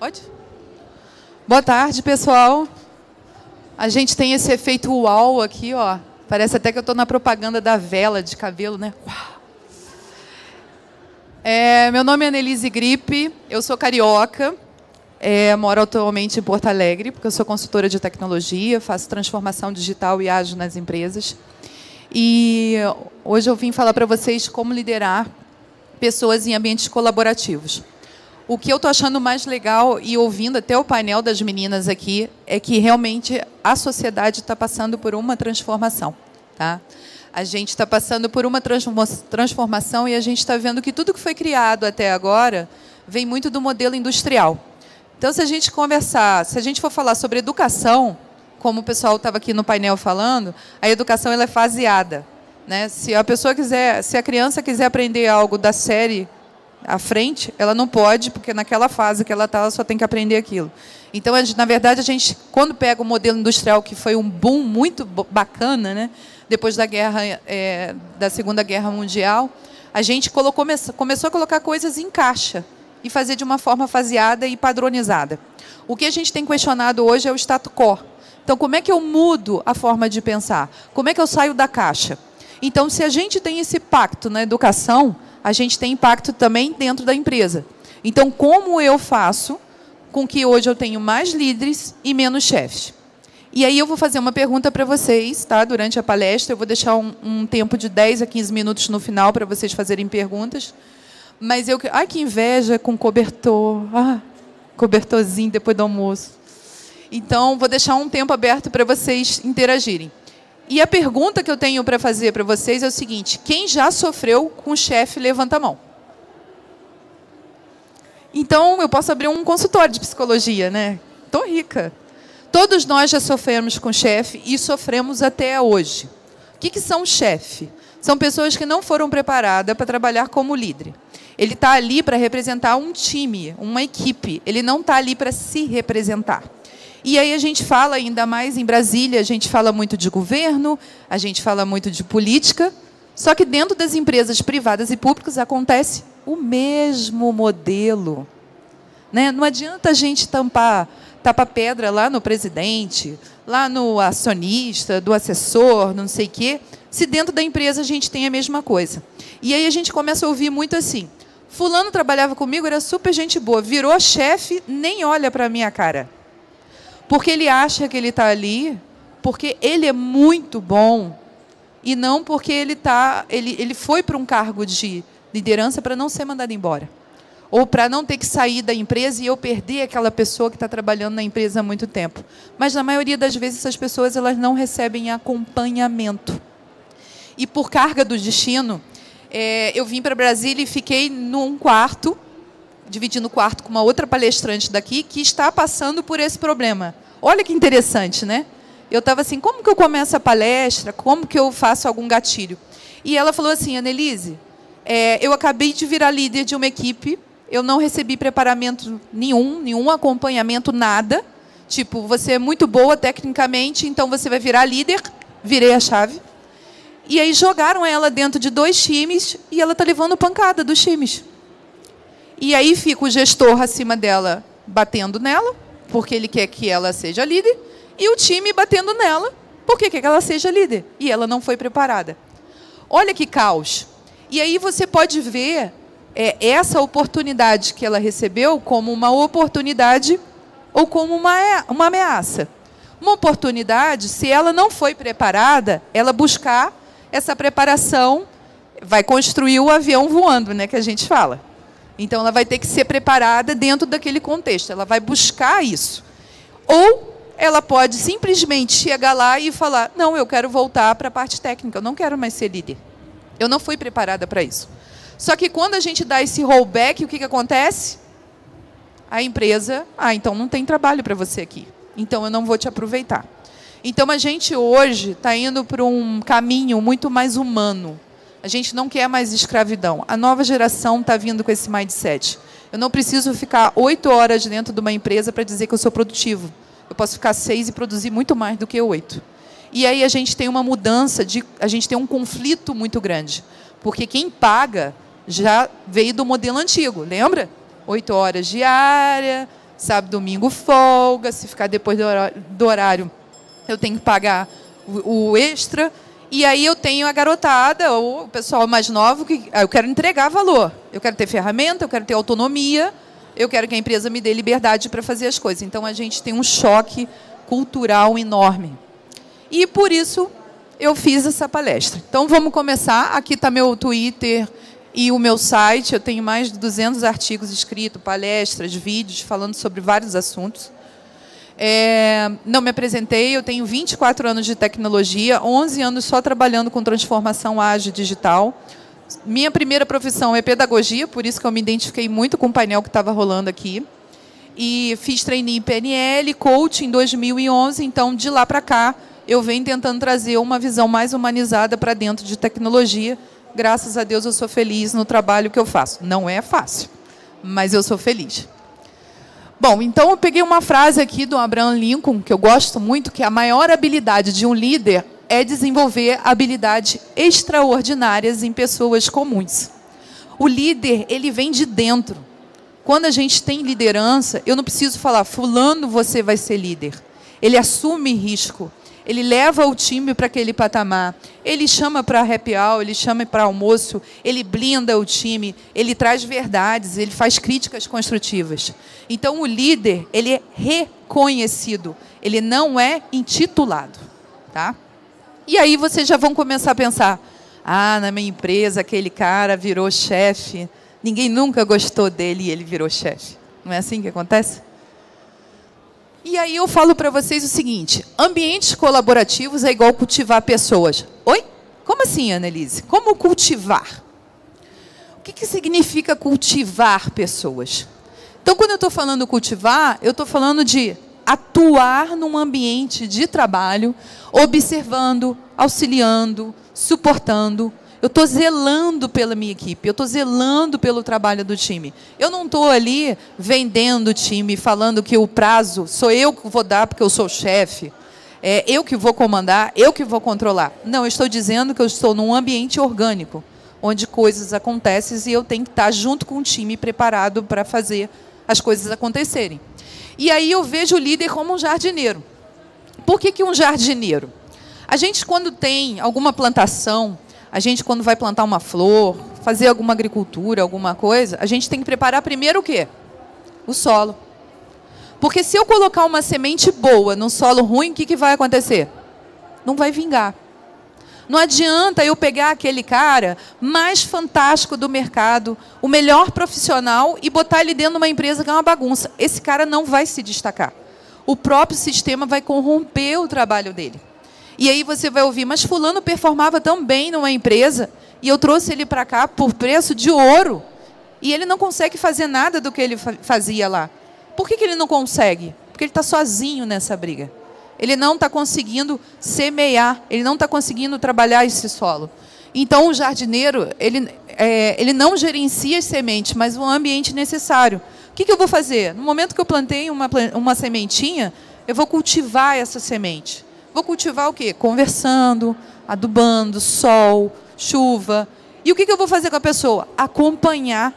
Pode? Boa tarde, pessoal. A gente tem esse efeito uau aqui, ó. Parece até que eu estou na propaganda da vela de cabelo, né? Uau. É, meu nome é Annelise Gripe, eu sou carioca, é, moro atualmente em Porto Alegre, porque eu sou consultora de tecnologia, faço transformação digital e ágil nas empresas. E hoje eu vim falar para vocês como liderar pessoas em ambientes colaborativos. O que eu estou achando mais legal e ouvindo até o painel das meninas aqui é que realmente a sociedade está passando por uma transformação. Tá? A gente está passando por uma transformação e a gente está vendo que tudo que foi criado até agora vem muito do modelo industrial. Então, se a gente conversar, se a gente for falar sobre educação, como o pessoal estava aqui no painel falando, a educação ela é faseada. Né? Se a pessoa quiser, se a criança quiser aprender algo da série à frente, ela não pode, porque naquela fase que ela está, ela só tem que aprender aquilo. Então, na verdade, a gente, quando pega o modelo industrial, que foi um boom muito bacana, né? depois da guerra, é, da Segunda Guerra Mundial, a gente colocou, começou a colocar coisas em caixa e fazer de uma forma faseada e padronizada. O que a gente tem questionado hoje é o status quo. Então, como é que eu mudo a forma de pensar? Como é que eu saio da caixa? Então, se a gente tem esse pacto na educação, a gente tem impacto também dentro da empresa. Então, como eu faço com que hoje eu tenha mais líderes e menos chefes? E aí eu vou fazer uma pergunta para vocês, tá? Durante a palestra, eu vou deixar um, um, tempo de 10 a 15 minutos no final para vocês fazerem perguntas. Mas eu, ai que inveja com cobertor, ah, cobertorzinho depois do almoço. Então, vou deixar um tempo aberto para vocês interagirem. E a pergunta que eu tenho para fazer para vocês é o seguinte: quem já sofreu com o chefe, levanta a mão. Então, eu posso abrir um consultório de psicologia, né? Tô rica. Todos nós já sofremos com chefe e sofremos até hoje. O que, que são chefe? São pessoas que não foram preparadas para trabalhar como líder. Ele está ali para representar um time, uma equipe. Ele não está ali para se representar. E aí a gente fala ainda mais em Brasília, a gente fala muito de governo, a gente fala muito de política, só que dentro das empresas privadas e públicas acontece o mesmo modelo. Né? Não adianta a gente tampar tapa-pedra lá no presidente, lá no acionista, do assessor, não sei o quê, se dentro da empresa a gente tem a mesma coisa. E aí a gente começa a ouvir muito assim: Fulano trabalhava comigo, era super gente boa, virou chefe, nem olha para a minha cara. Porque ele acha que ele está ali, porque ele é muito bom, e não porque ele, tá, ele, ele foi para um cargo de liderança para não ser mandado embora ou para não ter que sair da empresa e eu perder aquela pessoa que está trabalhando na empresa há muito tempo. Mas na maioria das vezes essas pessoas elas não recebem acompanhamento. E por carga do destino, é, eu vim para Brasília e fiquei num quarto, dividindo o quarto com uma outra palestrante daqui que está passando por esse problema. Olha que interessante, né? Eu estava assim, como que eu começo a palestra? Como que eu faço algum gatilho? E ela falou assim, Annelise, é, eu acabei de virar líder de uma equipe eu não recebi preparamento nenhum, nenhum acompanhamento, nada. Tipo, você é muito boa tecnicamente, então você vai virar líder. Virei a chave. E aí jogaram ela dentro de dois times e ela está levando pancada dos times. E aí fica o gestor acima dela batendo nela, porque ele quer que ela seja líder, e o time batendo nela, porque quer que ela seja líder. E ela não foi preparada. Olha que caos. E aí você pode ver é, essa oportunidade que ela recebeu como uma oportunidade ou como uma, uma ameaça. Uma oportunidade, se ela não foi preparada, ela buscar essa preparação, vai construir o avião voando, né, que a gente fala. Então, ela vai ter que ser preparada dentro daquele contexto, ela vai buscar isso. Ou ela pode simplesmente chegar lá e falar: não, eu quero voltar para a parte técnica, eu não quero mais ser líder. Eu não fui preparada para isso. Só que quando a gente dá esse rollback, o que, que acontece? A empresa, ah, então não tem trabalho para você aqui. Então eu não vou te aproveitar. Então a gente hoje está indo para um caminho muito mais humano. A gente não quer mais escravidão. A nova geração está vindo com esse mindset. Eu não preciso ficar oito horas dentro de uma empresa para dizer que eu sou produtivo. Eu posso ficar seis e produzir muito mais do que oito. E aí a gente tem uma mudança, de, a gente tem um conflito muito grande. Porque quem paga já veio do modelo antigo, lembra? Oito horas diária, Sábado, domingo, folga. Se ficar depois do horário, eu tenho que pagar o extra. E aí eu tenho a garotada, ou o pessoal mais novo, que ah, eu quero entregar valor. Eu quero ter ferramenta, eu quero ter autonomia, eu quero que a empresa me dê liberdade para fazer as coisas. Então a gente tem um choque cultural enorme. E por isso eu fiz essa palestra. Então vamos começar. Aqui está meu Twitter e o meu site. Eu tenho mais de 200 artigos escritos, palestras, vídeos falando sobre vários assuntos. É, não me apresentei, eu tenho 24 anos de tecnologia, 11 anos só trabalhando com transformação ágil digital. Minha primeira profissão é pedagogia, por isso que eu me identifiquei muito com o painel que estava rolando aqui. E fiz trainee em PNL, coach em 2011, então de lá para cá eu venho tentando trazer uma visão mais humanizada para dentro de tecnologia. Graças a Deus eu sou feliz no trabalho que eu faço. Não é fácil, mas eu sou feliz. Bom, então eu peguei uma frase aqui do Abraham Lincoln, que eu gosto muito, que a maior habilidade de um líder é desenvolver habilidades extraordinárias em pessoas comuns. O líder, ele vem de dentro. Quando a gente tem liderança, eu não preciso falar, fulano, você vai ser líder. Ele assume risco ele leva o time para aquele patamar. Ele chama para happy hour, ele chama para almoço, ele blinda o time, ele traz verdades, ele faz críticas construtivas. Então o líder, ele é reconhecido, ele não é intitulado, tá? E aí vocês já vão começar a pensar: "Ah, na minha empresa aquele cara virou chefe, ninguém nunca gostou dele e ele virou chefe". Não é assim que acontece? E aí eu falo para vocês o seguinte: ambientes colaborativos é igual cultivar pessoas. Oi? Como assim, Annelise? Como cultivar? O que, que significa cultivar pessoas? Então, quando eu estou falando cultivar, eu estou falando de atuar num ambiente de trabalho, observando, auxiliando, suportando, eu estou zelando pela minha equipe, eu estou zelando pelo trabalho do time. Eu não estou ali vendendo o time, falando que o prazo sou eu que vou dar porque eu sou chefe, é eu que vou comandar, eu que vou controlar. Não, eu estou dizendo que eu estou num ambiente orgânico, onde coisas acontecem e eu tenho que estar junto com o time preparado para fazer as coisas acontecerem. E aí eu vejo o líder como um jardineiro. Por que, que um jardineiro? A gente, quando tem alguma plantação, a gente, quando vai plantar uma flor, fazer alguma agricultura, alguma coisa, a gente tem que preparar primeiro o quê? O solo. Porque se eu colocar uma semente boa num solo ruim, o que, que vai acontecer? Não vai vingar. Não adianta eu pegar aquele cara mais fantástico do mercado, o melhor profissional, e botar ele dentro de uma empresa que é uma bagunça. Esse cara não vai se destacar. O próprio sistema vai corromper o trabalho dele. E aí você vai ouvir, mas fulano performava tão bem numa empresa e eu trouxe ele para cá por preço de ouro e ele não consegue fazer nada do que ele fazia lá. Por que, que ele não consegue? Porque ele está sozinho nessa briga. Ele não está conseguindo semear, ele não está conseguindo trabalhar esse solo. Então, o jardineiro, ele, é, ele não gerencia as sementes, mas o ambiente necessário. O que, que eu vou fazer? No momento que eu plantei uma, uma sementinha, eu vou cultivar essa semente. Vou cultivar o quê? Conversando, adubando, sol, chuva. E o que, eu vou fazer com a pessoa? Acompanhar.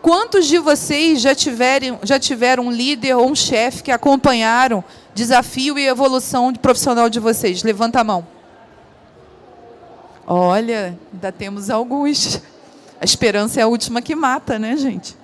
Quantos de vocês já tiveram, já tiveram um líder ou um chefe que acompanharam desafio e evolução profissional de vocês? Levanta a mão. Olha, ainda temos alguns. A esperança é a última que mata, né, gente?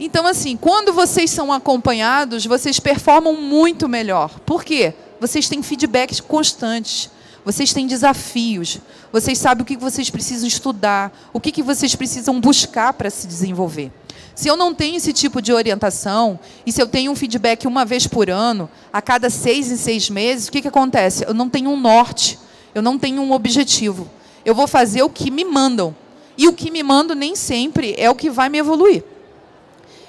Então, assim, quando vocês são acompanhados, vocês performam muito melhor. Por quê? Vocês têm feedbacks constantes. Vocês têm desafios. Vocês sabem o que vocês precisam estudar, o que vocês precisam buscar para se desenvolver. Se eu não tenho esse tipo de orientação, e se eu tenho um feedback uma vez por ano, a cada seis em seis meses, o que, que acontece? Eu não tenho um norte, eu não tenho um objetivo. Eu vou fazer o que me mandam. E o que me mandam nem sempre é o que vai me evoluir.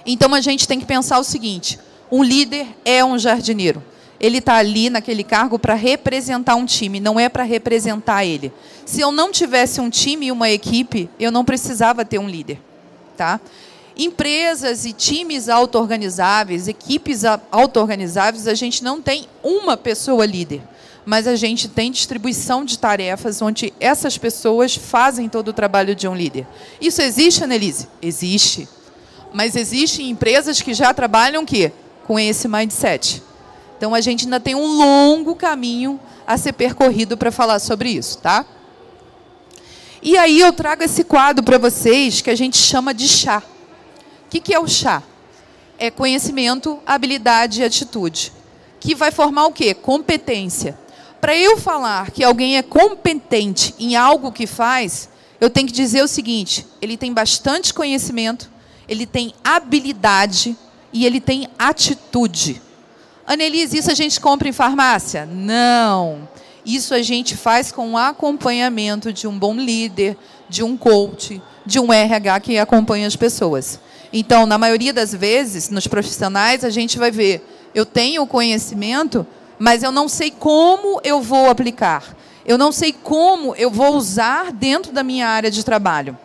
Então a gente tem que pensar o seguinte: um líder é um jardineiro ele está ali naquele cargo para representar um time, não é para representar ele. Se eu não tivesse um time e uma equipe, eu não precisava ter um líder. Tá? Empresas e times auto-organizáveis, equipes auto-organizáveis, a gente não tem uma pessoa líder, mas a gente tem distribuição de tarefas onde essas pessoas fazem todo o trabalho de um líder. Isso existe, Annelise? Existe. Mas existem empresas que já trabalham que com esse mindset. Então a gente ainda tem um longo caminho a ser percorrido para falar sobre isso, tá? E aí eu trago esse quadro para vocês que a gente chama de chá. O que, que é o chá? É conhecimento, habilidade e atitude. Que vai formar o quê? Competência. Para eu falar que alguém é competente em algo que faz, eu tenho que dizer o seguinte: ele tem bastante conhecimento, ele tem habilidade e ele tem atitude. Annelise, isso a gente compra em farmácia? Não. Isso a gente faz com o acompanhamento de um bom líder, de um coach, de um RH que acompanha as pessoas. Então, na maioria das vezes, nos profissionais, a gente vai ver, eu tenho o conhecimento, mas eu não sei como eu vou aplicar. Eu não sei como eu vou usar dentro da minha área de trabalho.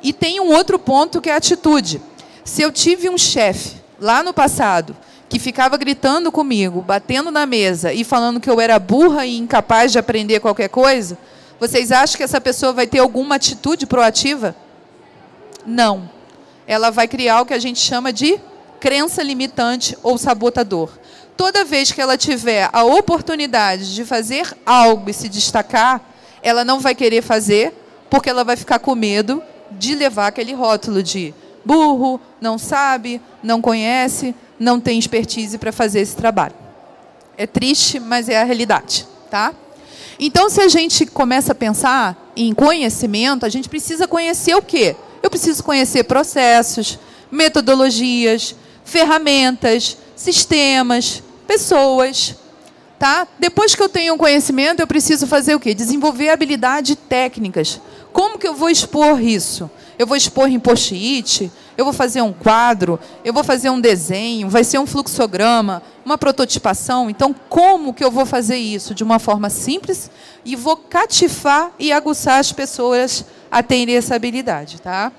E tem um outro ponto que é a atitude. Se eu tive um chefe lá no passado que ficava gritando comigo, batendo na mesa e falando que eu era burra e incapaz de aprender qualquer coisa, vocês acham que essa pessoa vai ter alguma atitude proativa? Não. Ela vai criar o que a gente chama de crença limitante ou sabotador. Toda vez que ela tiver a oportunidade de fazer algo e se destacar, ela não vai querer fazer, porque ela vai ficar com medo de levar aquele rótulo de burro, não sabe, não conhece, não tem expertise para fazer esse trabalho. É triste, mas é a realidade, tá? Então, se a gente começa a pensar em conhecimento, a gente precisa conhecer o quê? Eu preciso conhecer processos, metodologias, ferramentas, sistemas, pessoas, tá? Depois que eu tenho um conhecimento, eu preciso fazer o quê? Desenvolver habilidades técnicas. Como que eu vou expor isso? Eu vou expor em post-it, eu vou fazer um quadro, eu vou fazer um desenho, vai ser um fluxograma, uma prototipação. Então, como que eu vou fazer isso de uma forma simples e vou cativar e aguçar as pessoas a terem essa habilidade, tá?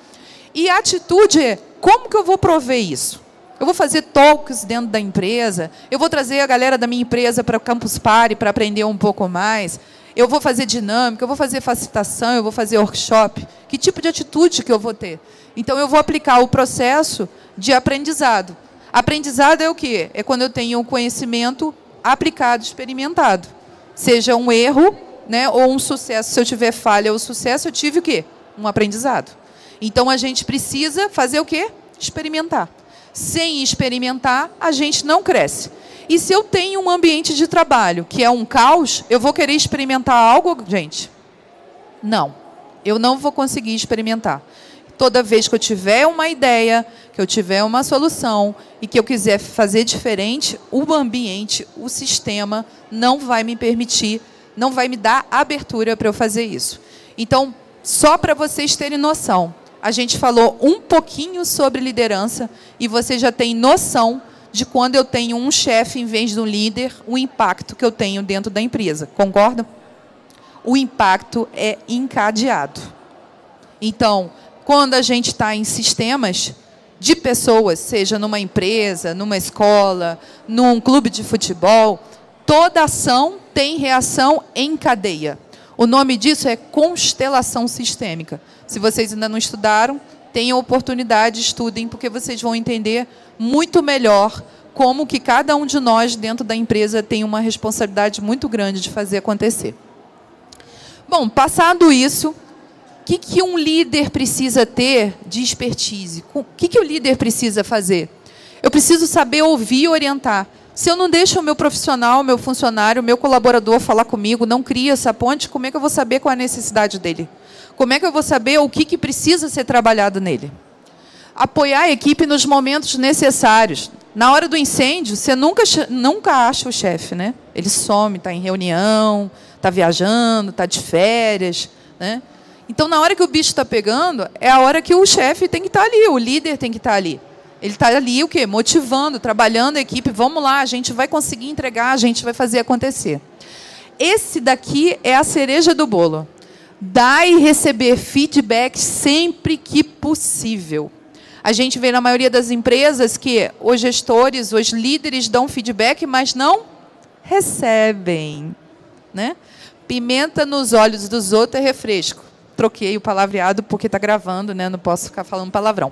E a atitude é como que eu vou prover isso? Eu vou fazer talks dentro da empresa, eu vou trazer a galera da minha empresa para o Campus Party para aprender um pouco mais. Eu vou fazer dinâmica, eu vou fazer facilitação, eu vou fazer workshop. Que tipo de atitude que eu vou ter? Então, eu vou aplicar o processo de aprendizado. Aprendizado é o quê? É quando eu tenho um conhecimento aplicado, experimentado. Seja um erro né, ou um sucesso. Se eu tiver falha ou sucesso, eu tive o quê? Um aprendizado. Então, a gente precisa fazer o quê? Experimentar. Sem experimentar, a gente não cresce. E se eu tenho um ambiente de trabalho que é um caos, eu vou querer experimentar algo, gente? Não. Eu não vou conseguir experimentar. Toda vez que eu tiver uma ideia, que eu tiver uma solução e que eu quiser fazer diferente, o ambiente, o sistema não vai me permitir, não vai me dar abertura para eu fazer isso. Então, só para vocês terem noção, a gente falou um pouquinho sobre liderança e você já tem noção de quando eu tenho um chefe em vez de um líder, o impacto que eu tenho dentro da empresa. Concorda? O impacto é encadeado. Então, quando a gente está em sistemas de pessoas, seja numa empresa, numa escola, num clube de futebol, toda ação tem reação em cadeia. O nome disso é constelação sistêmica. Se vocês ainda não estudaram, tenham oportunidade, estudem, porque vocês vão entender muito melhor como que cada um de nós dentro da empresa tem uma responsabilidade muito grande de fazer acontecer. Bom, passado isso, o que, que um líder precisa ter de expertise? O que, que o líder precisa fazer? Eu preciso saber ouvir e orientar. Se eu não deixo o meu profissional, o meu funcionário, o meu colaborador falar comigo, não cria essa ponte, como é que eu vou saber qual é a necessidade dele? Como é que eu vou saber o que, que precisa ser trabalhado nele? Apoiar a equipe nos momentos necessários. Na hora do incêndio, você nunca, nunca acha o chefe, né? Ele some, está em reunião, está viajando, está de férias, né? Então, na hora que o bicho está pegando, é a hora que o chefe tem que estar tá ali, o líder tem que estar tá ali. Ele está ali o quê? Motivando, trabalhando a equipe. Vamos lá, a gente vai conseguir entregar, a gente vai fazer acontecer. Esse daqui é a cereja do bolo. Dar e receber feedback sempre que possível. A gente vê na maioria das empresas que os gestores, os líderes dão feedback, mas não recebem. Né? Pimenta nos olhos dos outros é refresco. Troquei o palavreado porque está gravando, né? não posso ficar falando palavrão.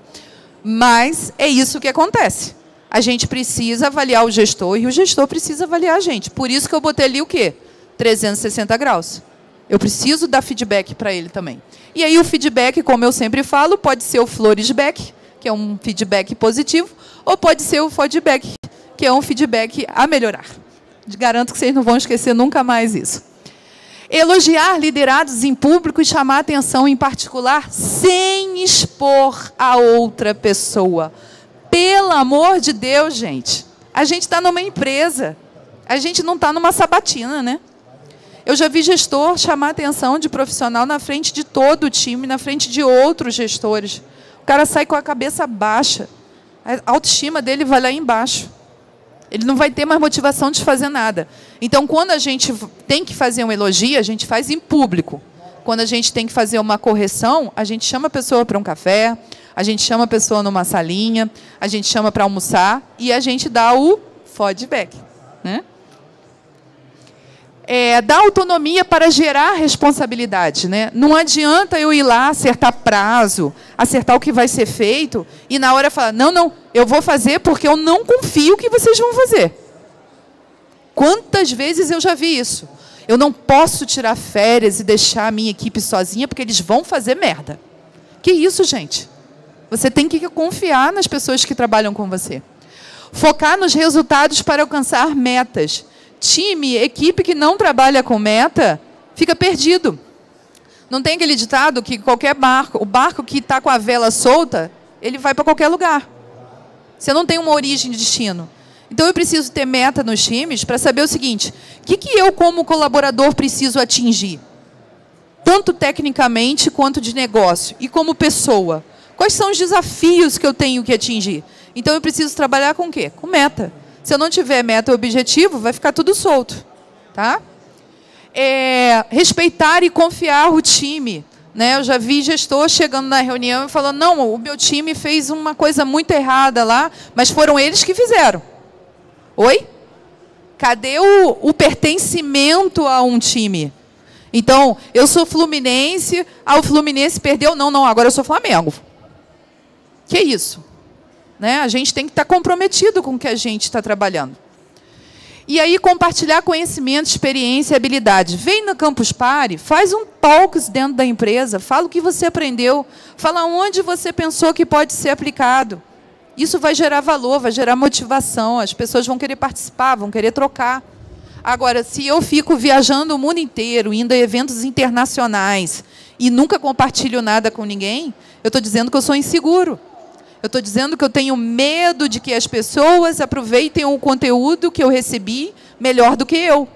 Mas é isso que acontece. A gente precisa avaliar o gestor e o gestor precisa avaliar a gente. Por isso que eu botei ali o quê? 360 graus. Eu preciso dar feedback para ele também. E aí o feedback, como eu sempre falo, pode ser o floresback, que é um feedback positivo, ou pode ser o feedback, que é um feedback a melhorar. Garanto que vocês não vão esquecer nunca mais isso. Elogiar liderados em público e chamar atenção em particular sem expor a outra pessoa. Pelo amor de Deus, gente. A gente está numa empresa. A gente não está numa sabatina, né? Eu já vi gestor chamar atenção de profissional na frente de todo o time, na frente de outros gestores. O cara sai com a cabeça baixa. A autoestima dele vai lá embaixo. Ele não vai ter mais motivação de fazer nada. Então, quando a gente tem que fazer um elogio, a gente faz em público. Quando a gente tem que fazer uma correção, a gente chama a pessoa para um café, a gente chama a pessoa numa salinha, a gente chama para almoçar e a gente dá o feedback. É, autonomia para gerar responsabilidade. Né? Não adianta eu ir lá acertar prazo, acertar o que vai ser feito, e na hora falar, não, não, eu vou fazer porque eu não confio que vocês vão fazer. Quantas vezes eu já vi isso? Eu não posso tirar férias e deixar a minha equipe sozinha porque eles vão fazer merda. Que isso, gente? Você tem que confiar nas pessoas que trabalham com você. Focar nos resultados para alcançar metas. Time, equipe que não trabalha com meta, fica perdido. Não tem aquele ditado que qualquer barco, o barco que está com a vela solta, ele vai para qualquer lugar. Você não tem uma origem de destino. Então eu preciso ter meta nos times para saber o seguinte: o que, que eu, como colaborador, preciso atingir? Tanto tecnicamente quanto de negócio. E como pessoa. Quais são os desafios que eu tenho que atingir? Então eu preciso trabalhar com o quê? Com meta. Se eu não tiver meta e objetivo, vai ficar tudo solto. Tá? É, respeitar e confiar o time. Né? Eu já vi gestor chegando na reunião e falando: não, o meu time fez uma coisa muito errada lá, mas foram eles que fizeram. Oi? Cadê o, o pertencimento a um time? Então, eu sou Fluminense, ah, o Fluminense perdeu, não, não, agora eu sou Flamengo. Que isso? Né? A gente tem que estar comprometido com o que a gente está trabalhando. E aí, compartilhar conhecimento, experiência e habilidade. Vem no Campus Party, faz um talks dentro da empresa, fala o que você aprendeu, fala onde você pensou que pode ser aplicado. Isso vai gerar valor, vai gerar motivação, as pessoas vão querer participar, vão querer trocar. Agora, se eu fico viajando o mundo inteiro, indo a eventos internacionais e nunca compartilho nada com ninguém, eu estou dizendo que eu sou inseguro. Eu estou dizendo que eu tenho medo de que as pessoas aproveitem o conteúdo que eu recebi melhor do que eu.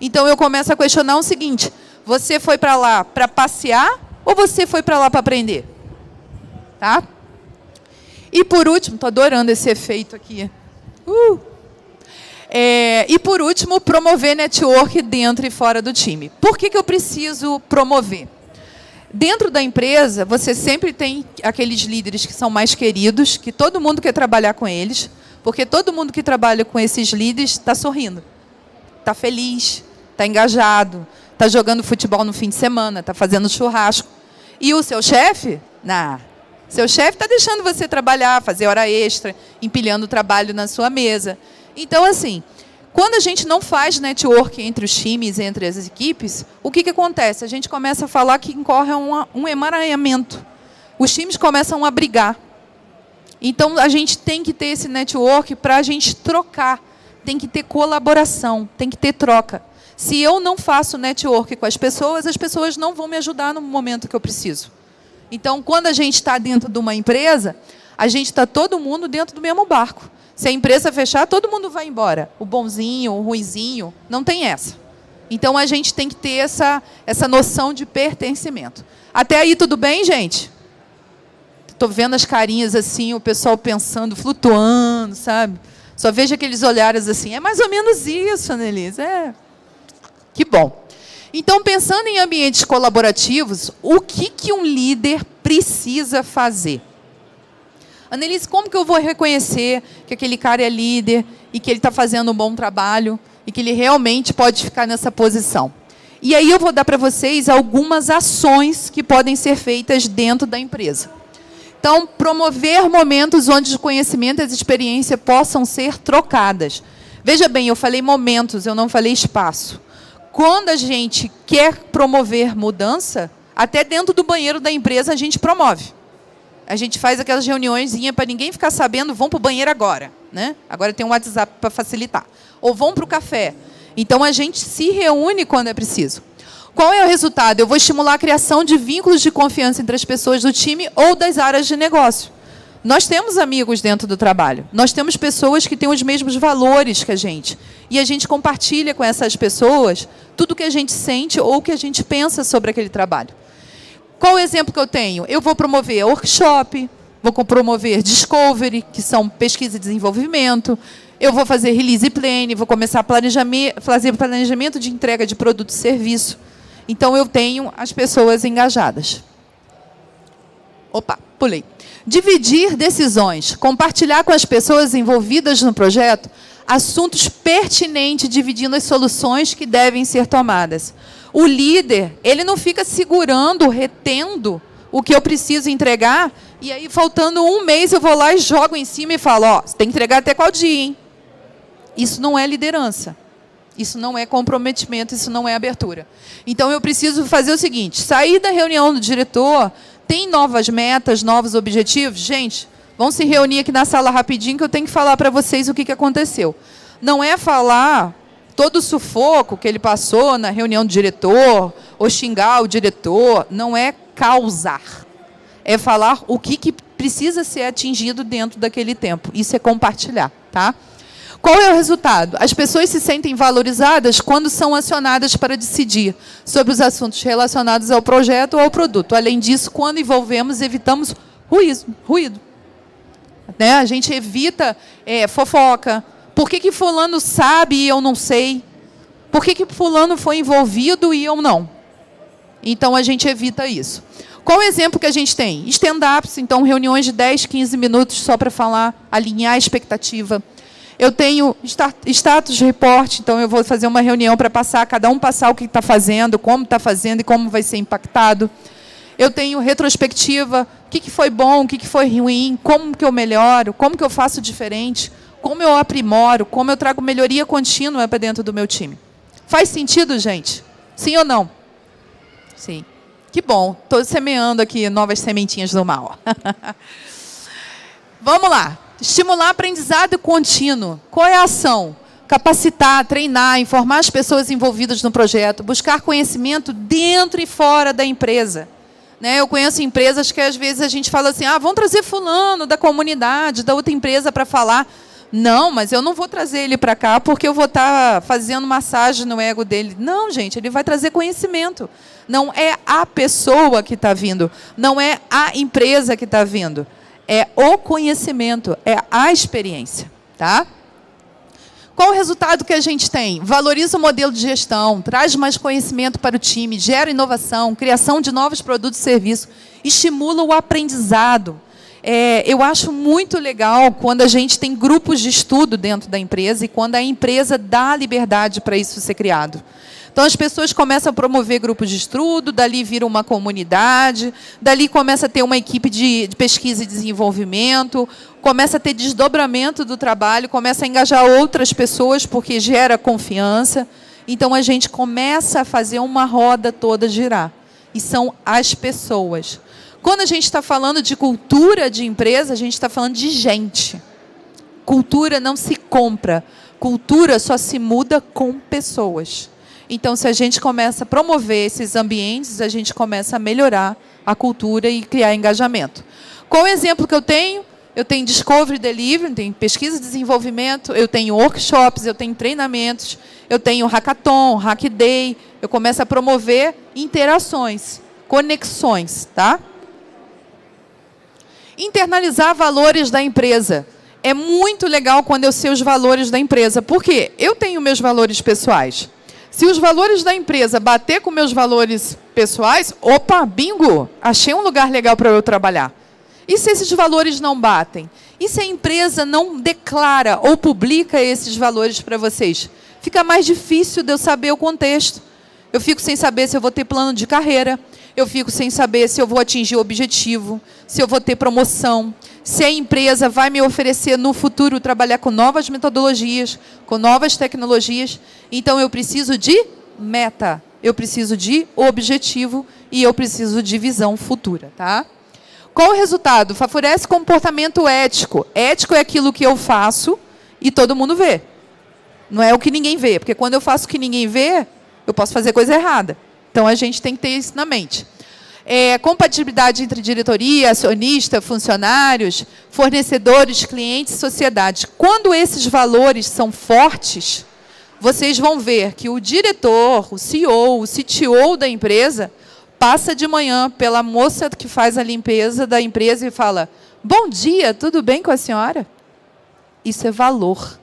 Então eu começo a questionar o seguinte: você foi para lá para passear ou você foi para lá para aprender? Tá? E por último, estou adorando esse efeito aqui. Uh! É, e por último, promover network dentro e fora do time. Por que, que eu preciso promover? Dentro da empresa, você sempre tem aqueles líderes que são mais queridos, que todo mundo quer trabalhar com eles, porque todo mundo que trabalha com esses líderes está sorrindo, está feliz, está engajado, está jogando futebol no fim de semana, está fazendo churrasco. E o seu chefe? Nah. Seu chefe está deixando você trabalhar, fazer hora extra, empilhando o trabalho na sua mesa. Então, assim, quando a gente não faz network entre os times, entre as equipes, o que, que acontece? A gente começa a falar que incorre um, um emaranhamento. Os times começam a brigar. Então, a gente tem que ter esse network para a gente trocar. Tem que ter colaboração, tem que ter troca. Se eu não faço network com as pessoas, as pessoas não vão me ajudar no momento que eu preciso. Então, quando a gente está dentro de uma empresa, a gente está todo mundo dentro do mesmo barco. Se a empresa fechar, todo mundo vai embora. O bonzinho, o ruizinho, não tem essa. Então a gente tem que ter essa, essa noção de pertencimento. Até aí tudo bem, gente? Estou vendo as carinhas assim, o pessoal pensando, flutuando, sabe? Só vejo aqueles olhares assim. É mais ou menos isso, Annelise. É. Que bom. Então, pensando em ambientes colaborativos, o que, que um líder precisa fazer? Annelise, como que eu vou reconhecer que aquele cara é líder e que ele está fazendo um bom trabalho e que ele realmente pode ficar nessa posição? E aí eu vou dar para vocês algumas ações que podem ser feitas dentro da empresa. Então, promover momentos onde o conhecimento e as experiências possam ser trocadas. Veja bem, eu falei momentos, eu não falei espaço. Quando a gente quer promover mudança, até dentro do banheiro da empresa a gente promove. A gente faz aquelas reuniões para ninguém ficar sabendo, vão para o banheiro agora. Né? Agora tem um WhatsApp para facilitar. Ou vão para o café. Então a gente se reúne quando é preciso. Qual é o resultado? Eu vou estimular a criação de vínculos de confiança entre as pessoas do time ou das áreas de negócio. Nós temos amigos dentro do trabalho. Nós temos pessoas que têm os mesmos valores que a gente. E a gente compartilha com essas pessoas tudo que a gente sente ou que a gente pensa sobre aquele trabalho. Qual o exemplo que eu tenho? Eu vou promover workshop, vou promover discovery, que são pesquisa e desenvolvimento. Eu vou fazer release plan, vou começar a fazer planejamento de entrega de produto e serviço. Então, eu tenho as pessoas engajadas. Opa, pulei. Dividir decisões, compartilhar com as pessoas envolvidas no projeto assuntos pertinentes, dividindo as soluções que devem ser tomadas. O líder, ele não fica segurando, retendo o que eu preciso entregar, e aí, faltando um mês, eu vou lá e jogo em cima e falo: ó, você tem que entregar até qual dia, hein? Isso não é liderança. Isso não é comprometimento, isso não é abertura. Então eu preciso fazer o seguinte: sair da reunião do diretor, tem novas metas, novos objetivos? Gente, vamos se reunir aqui na sala rapidinho que eu tenho que falar para vocês o que, que aconteceu. Não é falar todo o sufoco que ele passou na reunião do diretor, ou xingar o diretor, não é causar. É falar o que, que precisa ser atingido dentro daquele tempo. Isso é compartilhar, tá? Qual é o resultado? As pessoas se sentem valorizadas quando são acionadas para decidir sobre os assuntos relacionados ao projeto ou ao produto. Além disso, quando envolvemos, evitamos ruído. ruído. Né? A gente evita é, fofoca. Por que, que fulano sabe e eu não sei? Por que, que fulano foi envolvido e eu não? Então, a gente evita isso. Qual o exemplo que a gente tem? Stand-ups, então, reuniões de 10, 15 minutos só para falar, alinhar a expectativa. Eu tenho status report, então eu vou fazer uma reunião para passar, cada um passar o que está fazendo, como está fazendo e como vai ser impactado. Eu tenho retrospectiva, o que, que foi bom, o que, que foi ruim, como que eu melhoro, como que eu faço diferente, como eu aprimoro, como eu trago melhoria contínua para dentro do meu time. Faz sentido, gente? Sim ou não? Sim. Que bom. Estou semeando aqui novas sementinhas do mal. Vamos lá. Estimular aprendizado contínuo. Qual é a ação? Capacitar, treinar, informar as pessoas envolvidas no projeto, buscar conhecimento dentro e fora da empresa. Né? Eu conheço empresas que às vezes a gente fala assim: ah, vamos trazer fulano da comunidade, da outra empresa para falar. Não, mas eu não vou trazer ele para cá porque eu vou estar tá fazendo massagem no ego dele. Não, gente, ele vai trazer conhecimento. Não é a pessoa que está vindo, não é a empresa que está vindo é o conhecimento, é a experiência, tá? Qual o resultado que a gente tem? Valoriza o modelo de gestão, traz mais conhecimento para o time, gera inovação, criação de novos produtos e serviços, estimula o aprendizado. É, eu acho muito legal quando a gente tem grupos de estudo dentro da empresa e quando a empresa dá liberdade para isso ser criado. Então as pessoas começam a promover grupos de estudo, dali vira uma comunidade, dali começa a ter uma equipe de, de pesquisa e desenvolvimento, começa a ter desdobramento do trabalho, começa a engajar outras pessoas porque gera confiança. Então a gente começa a fazer uma roda toda girar. E são as pessoas. Quando a gente está falando de cultura de empresa, a gente está falando de gente. Cultura não se compra. Cultura só se muda com pessoas. Então, se a gente começa a promover esses ambientes, a gente começa a melhorar a cultura e criar engajamento. Qual o exemplo que eu tenho? Eu tenho Discovery Delivery, tenho pesquisa e desenvolvimento, eu tenho workshops, eu tenho treinamentos, eu tenho hackathon, hack day, eu começo a promover interações, conexões, tá? Internalizar valores da empresa. É muito legal quando eu sei os valores da empresa. Por quê? Eu tenho meus valores pessoais. Se os valores da empresa bater com meus valores pessoais, opa, bingo, achei um lugar legal para eu trabalhar. E se esses valores não batem? E se a empresa não declara ou publica esses valores para vocês? Fica mais difícil de eu saber o contexto. Eu fico sem saber se eu vou ter plano de carreira. Eu fico sem saber se eu vou atingir o objetivo, se eu vou ter promoção, se a empresa vai me oferecer no futuro trabalhar com novas metodologias, com novas tecnologias. Então eu preciso de meta, eu preciso de objetivo e eu preciso de visão futura, tá? Qual o resultado? Favorece comportamento ético. Ético é aquilo que eu faço e todo mundo vê. Não é o que ninguém vê, porque quando eu faço o que ninguém vê, eu posso fazer coisa errada. Então a gente tem que ter isso na mente. É, compatibilidade entre diretoria, acionista, funcionários, fornecedores, clientes sociedade. Quando esses valores são fortes, vocês vão ver que o diretor, o CEO, o CTO da empresa passa de manhã pela moça que faz a limpeza da empresa e fala: Bom dia, tudo bem com a senhora? Isso é valor.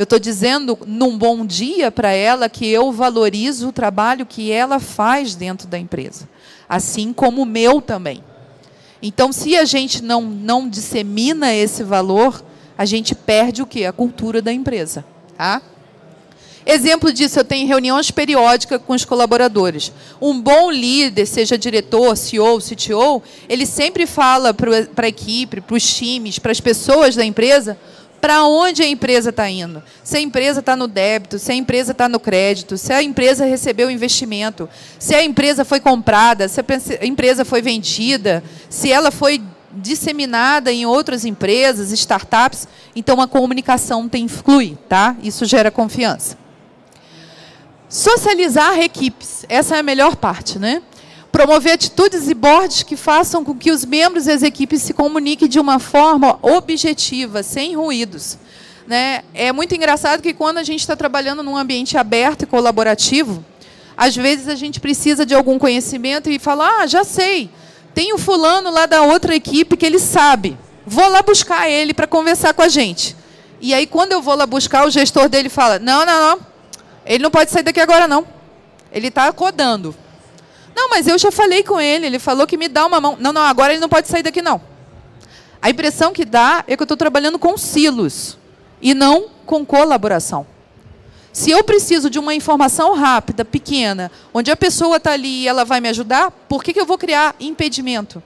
Eu estou dizendo num bom dia para ela que eu valorizo o trabalho que ela faz dentro da empresa, assim como o meu também. Então, se a gente não, não dissemina esse valor, a gente perde o quê? A cultura da empresa. Tá? Exemplo disso, eu tenho reuniões periódicas com os colaboradores. Um bom líder, seja diretor, CEO, CTO, ele sempre fala para a equipe, para os times, para as pessoas da empresa, para onde a empresa está indo. Se a empresa está no débito, se a empresa está no crédito, se a empresa recebeu investimento, se a empresa foi comprada, se a empresa foi vendida, se ela foi disseminada em outras empresas, startups, então a comunicação tem flui, tá? Isso gera confiança. Socializar equipes, essa é a melhor parte, né? Promover atitudes e boards que façam com que os membros das equipes se comuniquem de uma forma objetiva, sem ruídos. Né? É muito engraçado que quando a gente está trabalhando num ambiente aberto e colaborativo, às vezes a gente precisa de algum conhecimento e fala, ah, já sei, tem o fulano lá da outra equipe que ele sabe, vou lá buscar ele para conversar com a gente. E aí, quando eu vou lá buscar, o gestor dele fala, não, não, não, ele não pode sair daqui agora, não. Ele está codando. Não, mas eu já falei com ele, ele falou que me dá uma mão. Não, não, agora ele não pode sair daqui, não. A impressão que dá é que eu estou trabalhando com silos e não com colaboração. Se eu preciso de uma informação rápida, pequena, onde a pessoa está ali e ela vai me ajudar, por que, que eu vou criar impedimento?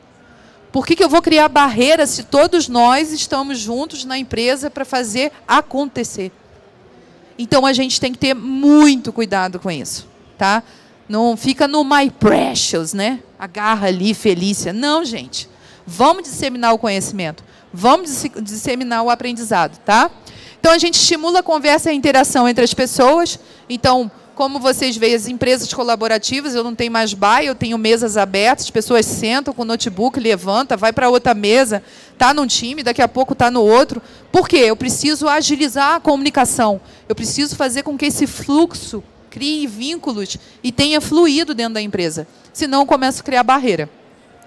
Por que, que eu vou criar barreiras se todos nós estamos juntos na empresa para fazer acontecer? Então a gente tem que ter muito cuidado com isso, tá? Não fica no my precious, né? Agarra ali, Felícia. Não, gente. Vamos disseminar o conhecimento. Vamos disseminar o aprendizado, tá? Então a gente estimula a conversa e a interação entre as pessoas. Então, como vocês veem, as empresas colaborativas, eu não tenho mais bar, eu tenho mesas abertas, as pessoas sentam com o notebook, levanta, vai para outra mesa, está num time, daqui a pouco está no outro. Por quê? Eu preciso agilizar a comunicação. Eu preciso fazer com que esse fluxo crie vínculos e tenha fluído dentro da empresa. Senão, eu começo a criar barreira.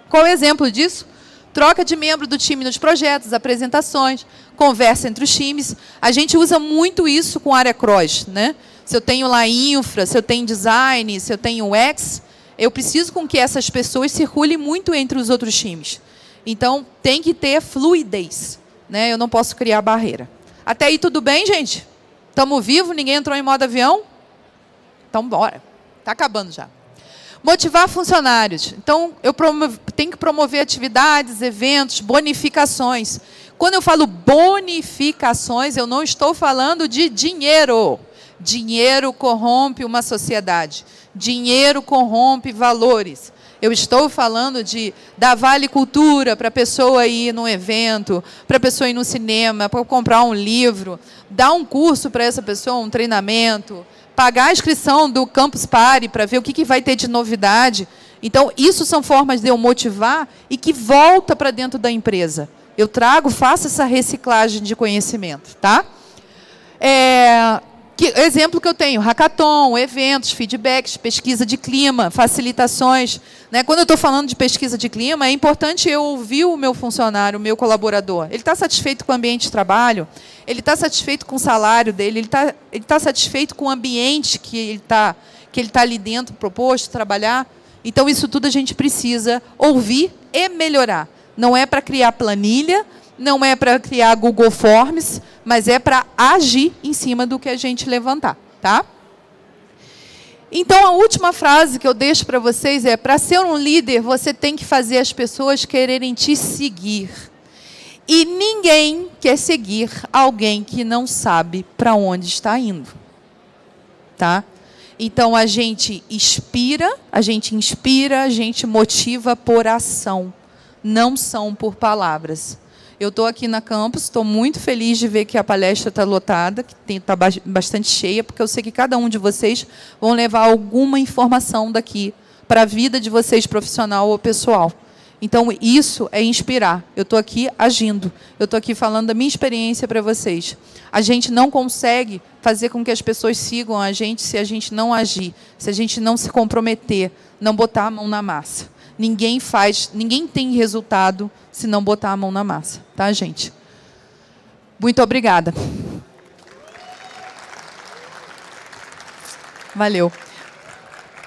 Qual é o exemplo disso? Troca de membro do time nos projetos, apresentações, conversa entre os times. A gente usa muito isso com área cross. Né? Se eu tenho lá infra, se eu tenho design, se eu tenho UX, eu preciso com que essas pessoas circulem muito entre os outros times. Então, tem que ter fluidez. Né? Eu não posso criar barreira. Até aí, tudo bem, gente? Estamos vivos? Ninguém entrou em modo avião? Então, bora. Está acabando já. Motivar funcionários. Então, eu tenho que promover atividades, eventos, bonificações. Quando eu falo bonificações, eu não estou falando de dinheiro. Dinheiro corrompe uma sociedade. Dinheiro corrompe valores. Eu estou falando de dar vale cultura para a pessoa ir num evento, para a pessoa ir no cinema, para comprar um livro, dar um curso para essa pessoa, um treinamento, pagar a inscrição do Campus Party para ver o que, que vai ter de novidade. Então, isso são formas de eu motivar e que volta para dentro da empresa. Eu trago, faço essa reciclagem de conhecimento, tá? É, que, exemplo que eu tenho, hackathon, eventos, feedbacks, pesquisa de clima, facilitações. Né? Quando eu estou falando de pesquisa de clima, é importante eu ouvir o meu funcionário, o meu colaborador. Ele está satisfeito com o ambiente de trabalho? Ele está satisfeito com o salário dele? Ele está ele tá satisfeito com o ambiente que ele está tá ali dentro, proposto, trabalhar? Então, isso tudo a gente precisa ouvir e melhorar. Não é para criar planilha, não é para criar Google Forms, mas é para agir em cima do que a gente levantar, tá? Então, a última frase que eu deixo para vocês é: para ser um líder, você tem que fazer as pessoas quererem te seguir. E ninguém quer seguir alguém que não sabe para onde está indo. Tá? Então a gente inspira, a gente inspira, a gente motiva por ação, não são por palavras. Eu estou aqui na campus, estou muito feliz de ver que a palestra está lotada, que está bastante cheia, porque eu sei que cada um de vocês vão levar alguma informação daqui para a vida de vocês, profissional ou pessoal. Então, isso é inspirar. Eu estou aqui agindo. Eu estou aqui falando da minha experiência para vocês. A gente não consegue fazer com que as pessoas sigam a gente se a gente não agir, se a gente não se comprometer, não botar a mão na massa. Ninguém faz, ninguém tem resultado se não botar a mão na massa, tá, gente? Muito obrigada. Valeu.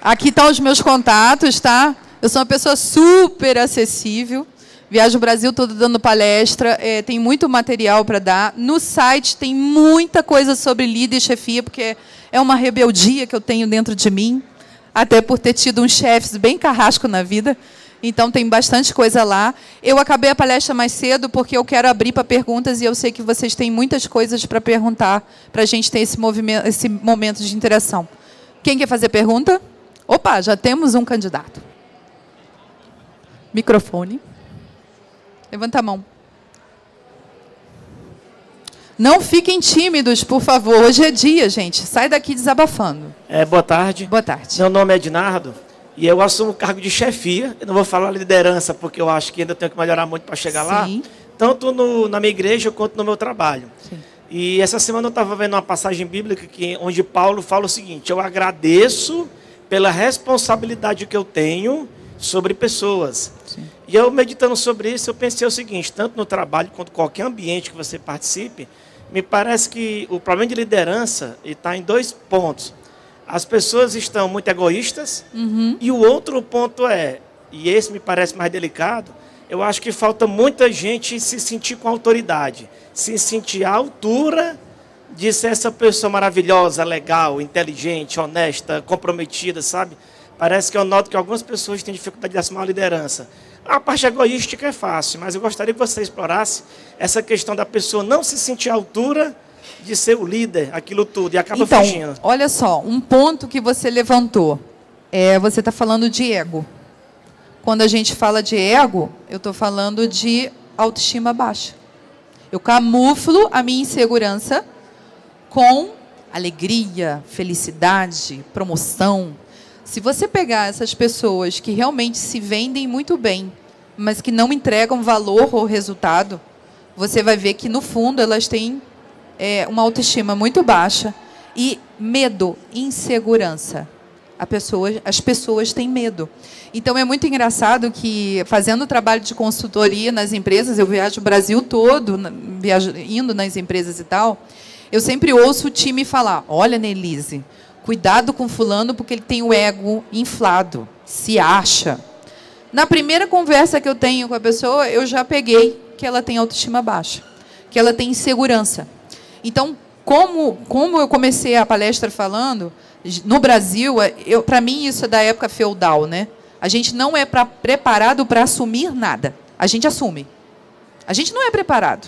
Aqui estão os meus contatos, tá? Eu sou uma pessoa super acessível. Viajo o Brasil todo dando palestra, é, tem muito material para dar. No site tem muita coisa sobre líder e chefia, porque é uma rebeldia que eu tenho dentro de mim, até por ter tido uns chefes bem carrasco na vida. Então tem bastante coisa lá. Eu acabei a palestra mais cedo porque eu quero abrir para perguntas e eu sei que vocês têm muitas coisas para perguntar para a gente ter esse, movimento, esse momento de interação. Quem quer fazer pergunta? Opa, já temos um candidato. Microfone. Levanta a mão. Não fiquem tímidos, por favor. Hoje é dia, gente. Sai daqui desabafando. É, boa tarde. Boa tarde. Meu nome é Ednardo e eu assumo o cargo de chefia. Eu não vou falar liderança, porque eu acho que ainda tenho que melhorar muito para chegar Sim. lá. Tanto no, na minha igreja quanto no meu trabalho. Sim. E essa semana eu estava vendo uma passagem bíblica que, onde Paulo fala o seguinte: Eu agradeço pela responsabilidade que eu tenho sobre pessoas. Sim. E eu meditando sobre isso, eu pensei o seguinte, tanto no trabalho quanto qualquer ambiente que você participe, me parece que o problema de liderança está em dois pontos. As pessoas estão muito egoístas uhum. e o outro ponto é, e esse me parece mais delicado, eu acho que falta muita gente se sentir com autoridade, se sentir à altura de ser essa pessoa maravilhosa, legal, inteligente, honesta, comprometida, sabe? Parece que eu noto que algumas pessoas têm dificuldade de assumir uma liderança. A parte egoística é fácil, mas eu gostaria que você explorasse essa questão da pessoa não se sentir à altura de ser o líder, aquilo tudo, e acaba então, fugindo. Olha só, um ponto que você levantou. É, você está falando de ego. Quando a gente fala de ego, eu estou falando de autoestima baixa. Eu camuflo a minha insegurança com alegria, felicidade, promoção, se você pegar essas pessoas que realmente se vendem muito bem, mas que não entregam valor ou resultado, você vai ver que, no fundo, elas têm é, uma autoestima muito baixa e medo, insegurança. Pessoa, as pessoas têm medo. Então, é muito engraçado que, fazendo trabalho de consultoria nas empresas, eu viajo o Brasil todo, viajo, indo nas empresas e tal, eu sempre ouço o time falar: Olha, Nelise, Cuidado com fulano porque ele tem o ego inflado, se acha. Na primeira conversa que eu tenho com a pessoa, eu já peguei que ela tem autoestima baixa, que ela tem insegurança. Então, como, como eu comecei a palestra falando, no Brasil, para mim isso é da época feudal, né? A gente não é pra, preparado para assumir nada. A gente assume. A gente não é preparado.